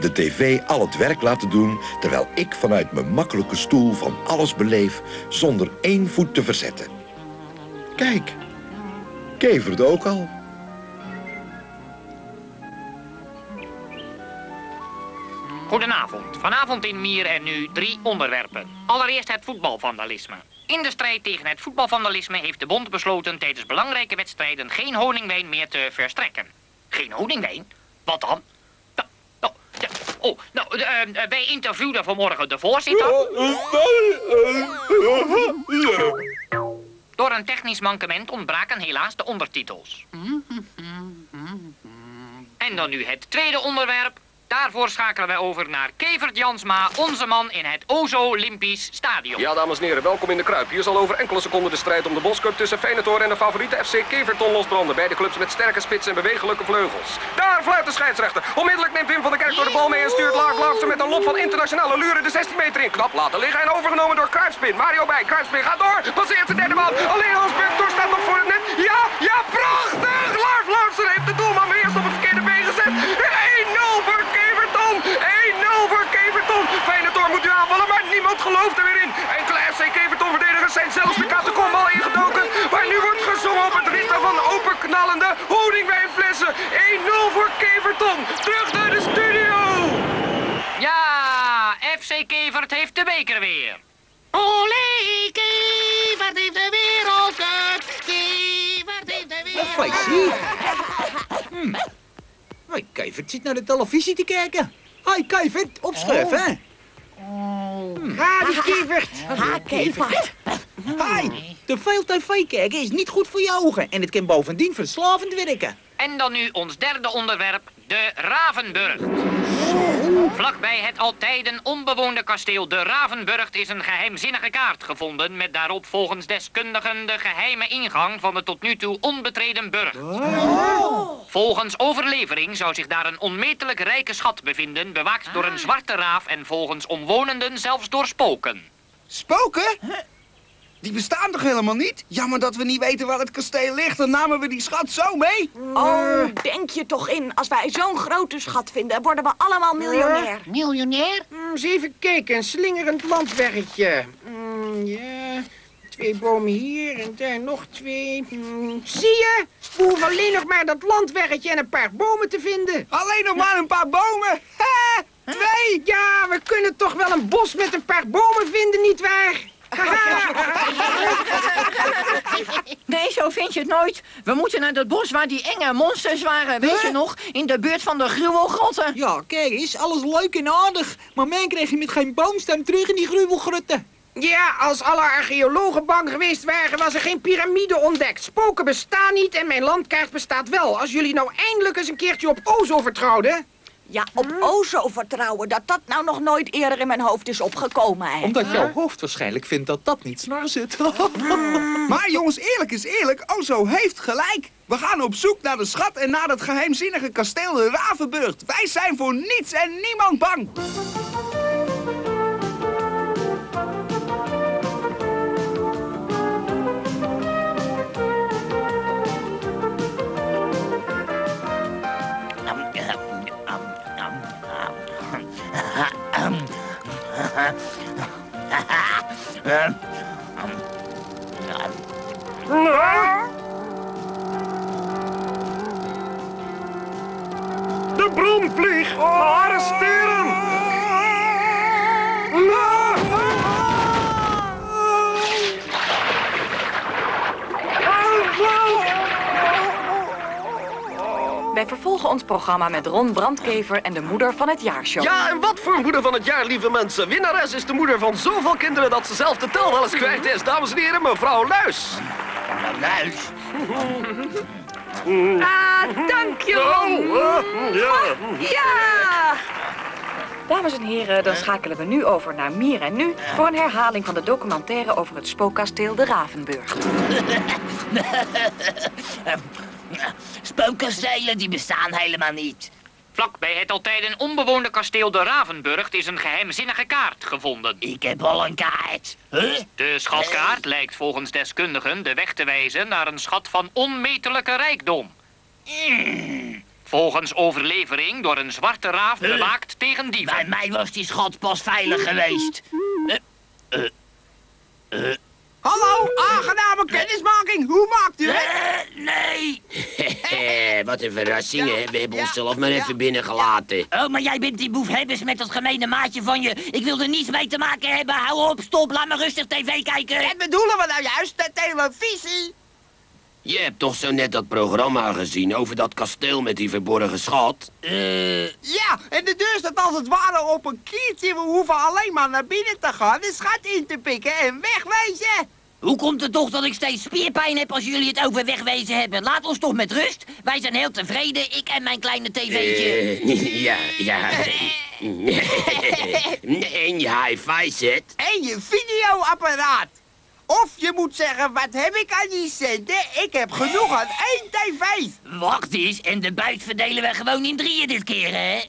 De tv al het werk laten doen... terwijl ik vanuit mijn makkelijke stoel van alles beleef... zonder één voet te verzetten. Kijk, Kevert ook al. Goedenavond. Vanavond in Mier en Nu drie onderwerpen. Allereerst het voetbalvandalisme. In de strijd tegen het voetbalvandalisme heeft de bond besloten tijdens belangrijke wedstrijden geen honingwijn meer te verstrekken. Geen honingwijn? Wat dan? Oh, nou, eh, eh, wij interviewden vanmorgen de voorzitter. Door een technisch mankement ontbraken helaas de ondertitels. En dan nu het tweede onderwerp. Daarvoor schakelen wij over naar Kevert Jansma, onze man in het Ozo Olympisch Stadion. Ja, dames en heren, welkom in de Kruip. Hier zal over enkele seconden de strijd om de Boscup tussen Feyenoord en de favoriete FC Keverton losbranden. Beide clubs met sterke spitsen en bewegelijke vleugels. Daar fluit de scheidsrechter. Onmiddellijk neemt Wim van der Kerk door de bal mee en stuurt Lars Laafsen met een lop van internationale lure de 16 meter in. Knap laten liggen en overgenomen door Kruipspin. Mario bij, Kruipspin gaat door, passeert de derde man. Alleen Hansberg staat nog voor het net. Ja, ja, prachtig! Lars Laafsen heeft de doelman weer eerst op het verkeerde been gezet. 1-0 voor Keverton. 1-0 voor Keverton. Feyenoord moet nu aanvallen, maar niemand gelooft er weer in. Enkele FC Keverton-verdedigers zijn zelfs de catacombe al ingedoken. Maar nu wordt gezongen op het ritme van openknallende honingwijnflessen. 1-0 voor Keverton. Terug naar de studio. Ja, FC Kevert heeft de beker weer. Olé, Kevert heeft de wereldcup. Kevert heeft de wereldcup. Feestje. Hm. Hoi, Kevert zit naar de televisie te kijken. Hoi, Kevert, opschuiven, hè? Ha, die Kevert. Ha, Kevert. Hoi, te veel tv kijken is niet goed voor je ogen. En het kan bovendien verslavend werken. En dan nu ons derde onderwerp, de Ravenburg. Vlakbij het altijden onbewoonde kasteel de Ravenburg is een geheimzinnige kaart gevonden... met daarop volgens deskundigen de geheime ingang van de tot nu toe onbetreden burcht. Volgens overlevering zou zich daar een onmetelijk rijke schat bevinden... bewaakt door een zwarte raaf en volgens omwonenden zelfs door spoken. Spoken? Die bestaan toch helemaal niet? Jammer dat we niet weten waar het kasteel ligt. Dan namen we die schat zo mee. Oh, denk je toch in, als wij zo'n grote schat vinden, worden we allemaal miljonair. Miljonair? Mm, eens even kijken, een slingerend landwerkje. Mm, ja, twee bomen hier en daar nog twee. Mm, zie je? We hoeven alleen nog maar dat landwerkje en een paar bomen te vinden. Alleen nog maar een paar bomen. Ha, twee. Ja, we kunnen toch wel een bos met een paar bomen vinden, nietwaar? Nee, zo vind je het nooit. We moeten naar dat bos waar die enge monsters waren. Weet je nog? In de buurt van de gruwelgrotten. Ja, kijk eens, alles leuk en aardig. Maar mij kreeg je met geen boomstem terug in die gruwelgrutten. Ja, als alle archeologen bang geweest waren, was er geen piramide ontdekt. Spoken bestaan niet en mijn landkaart bestaat wel. Als jullie nou eindelijk eens een keertje op Ozo vertrouwden. Ja, op Ozo vertrouwen dat dat nou nog nooit eerder in mijn hoofd is opgekomen, hè? Omdat jouw hoofd waarschijnlijk vindt dat dat niet snar zit. Maar jongens, eerlijk is eerlijk. Ozo heeft gelijk. We gaan op zoek naar de schat en naar het geheimzinnige kasteel de Ravenburg. Wij zijn voor niets en niemand bang. De bromvlieg. Arresteren. Wij vervolgen ons programma met Ron Brandkever en de moeder van het jaarshow. Ja, en wat voor moeder van het jaar, lieve mensen. Winnares is de moeder van zoveel kinderen dat ze zelf de tel wel eens kwijt is. Dames en heren, mevrouw Luis. Luis. Ah, dank je, Ron. Oh, ja. Ja! Dames en heren, dan schakelen we nu over naar Mier en Nu... voor een herhaling van de documentaire over het spookkasteel de Ravenburg. Spookkastelen die bestaan helemaal niet. Vlak bij het altijden onbewoonde kasteel de Ravenburg is een geheimzinnige kaart gevonden. Ik heb al een kaart. Huh? De schatkaart lijkt volgens deskundigen de weg te wijzen naar een schat van onmetelijke rijkdom. Volgens overlevering door een zwarte raaf bewaakt tegen Bij dieven. mij was die schat pas veilig geweest. Hallo, aangename kennismaking. Hoe maakt u het? Eh, nee. Wat een verrassing, hè? We hebben onszelf maar even binnengelaten. Oh, maar jij bent die boefhebbers met dat gemene maatje van je. Ik wil er niets mee te maken hebben. Hou op, stop, laat me rustig tv kijken. Wat bedoelen we nou juist? De televisie? Je hebt toch zo net dat programma gezien over dat kasteel met die verborgen schat? Eh, Ja, en de deur staat als het ware op een kiertje. We hoeven alleen maar naar binnen te gaan, de schat in te pikken en wegwezen. Hoe komt het toch dat ik steeds spierpijn heb als jullie het over wegwezen hebben? Laat ons toch met rust. Wij zijn heel tevreden, ik en mijn kleine tv'tje. Eh, ja, ja. en je high-fi set? En je videoapparaat. Of je moet zeggen, wat heb ik aan die centen? Ik heb genoeg aan één tv. Wacht eens, en de buit verdelen we gewoon in drieën dit keer, hè?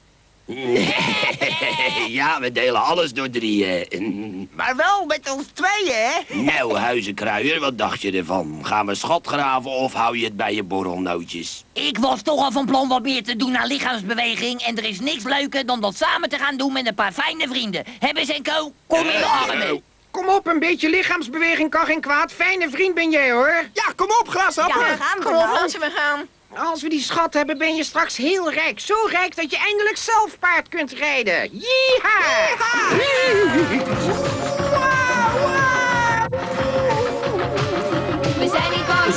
ja, we delen alles door drieën. Maar wel met ons tweeën, hè? nou, huizenkruier, wat dacht je ervan? Gaan we schat graven of hou je het bij je borrelnootjes? Ik was toch al van plan wat meer te doen aan lichaamsbeweging... en er is niks leuker dan dat samen te gaan doen met een paar fijne vrienden. Hebben ze en Co, kom in de armen. Kom op, een beetje lichaamsbeweging kan geen kwaad. Fijne vriend ben jij, hoor. Ja, kom op, grashapper. Ja, gaan we Kom op, laten we gaan. Als we die schat hebben, ben je straks heel rijk. Zo rijk dat je eindelijk zelf paard kunt rijden. Yeeha! We zijn niet bang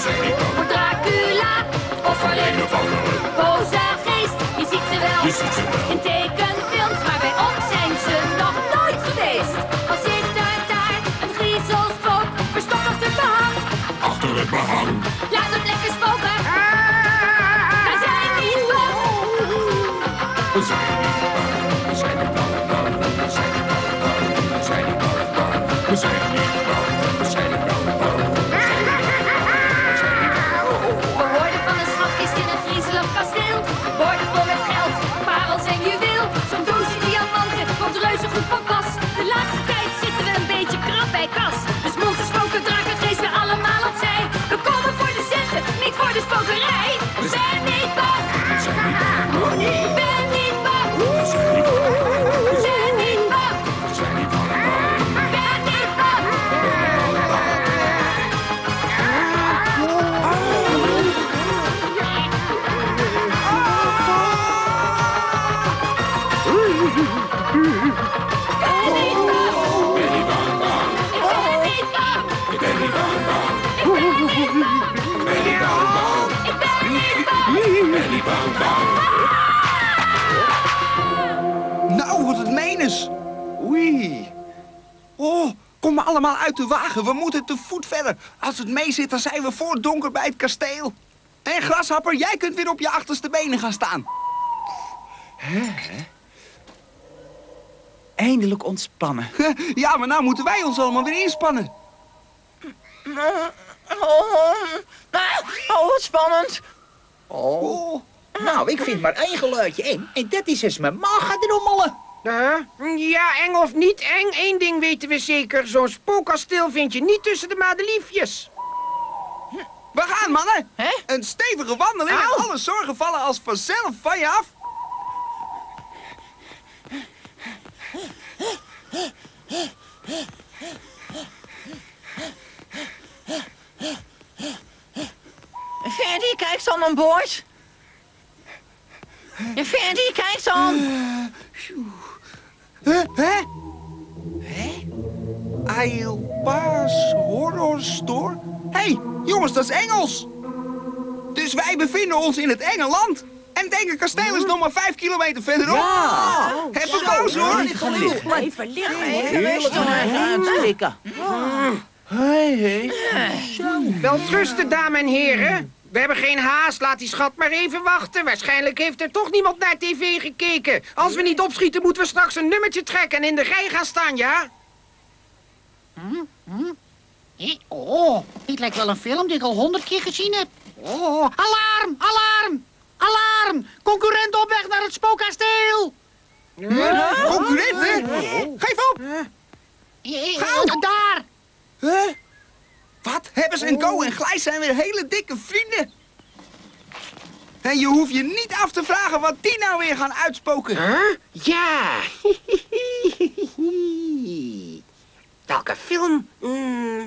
allemaal uit de wagen. We moeten te voet verder. Als het mee zit, dan zijn we voor donker bij het kasteel. En Grashapper, jij kunt weer op je achterste benen gaan staan. Hè? Eindelijk ontspannen. Ja, maar nou moeten wij ons allemaal weer inspannen. Oh, wat spannend. Oh. Nou, ik vind maar één geluidje eng. En dat is als mijn maag gaat rommelen. Huh? Ja, eng of niet eng, één ding weten we zeker. Zo'n spookkasteel vind je niet tussen de madeliefjes. We gaan, mannen. Hè? Een stevige wandeling en alle zorgen vallen als vanzelf van je af. Ferdy, kijk eens aan boord. Ferdy, kijk eens aan. Huh? Hè? Hè? Eilbaas Horror Store? Hé, hey, jongens, dat is Engels. Dus wij bevinden ons in het Engeland. En enge kasteel is nog maar vijf kilometer verderop. Ja. Even pauze, hoor. Even liggen. Even rustig. Aanslikken. Hé, hé. Wel trusten, dames en heren. We hebben geen haast, laat die schat maar even wachten. Waarschijnlijk heeft er toch niemand naar tv gekeken. Als we niet opschieten, moeten we straks een nummertje trekken en in de rij gaan staan, ja? Hé, Oh, dit lijkt wel een film die ik al honderd keer gezien heb. Oh, alarm, alarm, alarm! Concurrent op weg naar het spookkasteel! Concurrenten? Geef op. Gauw. Daar! Huh? Wat? Hebbers en Go en Glijs zijn weer hele dikke vrienden. En je hoeft je niet af te vragen wat die nou weer gaan uitspoken. Huh? Ja. Welke film? Hmm,